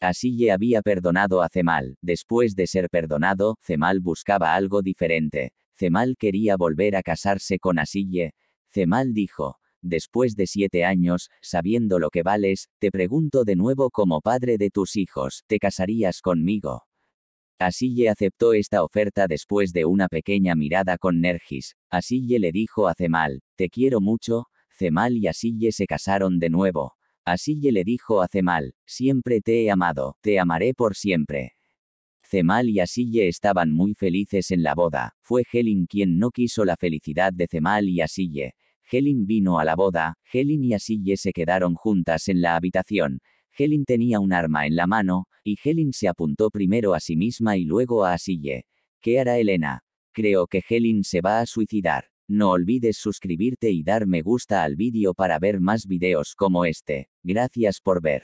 Asille había perdonado a Cemal. Después de ser perdonado, Cemal buscaba algo diferente. Cemal quería volver a casarse con Asille. Cemal dijo, después de siete años, sabiendo lo que vales, te pregunto de nuevo como padre de tus hijos, ¿te casarías conmigo? Asille aceptó esta oferta después de una pequeña mirada con Nergis. Asille le dijo a Cemal, te quiero mucho, Cemal y Asille se casaron de nuevo. Asille le dijo a Cemal, siempre te he amado, te amaré por siempre. Cemal y Asille estaban muy felices en la boda, fue Helin quien no quiso la felicidad de Cemal y Asille. Helin vino a la boda, Helin y Asille se quedaron juntas en la habitación. Helin tenía un arma en la mano, y Helin se apuntó primero a sí misma y luego a Asille. ¿Qué hará Elena? Creo que Helin se va a suicidar. No olvides suscribirte y dar me gusta al vídeo para ver más videos como este. Gracias por ver.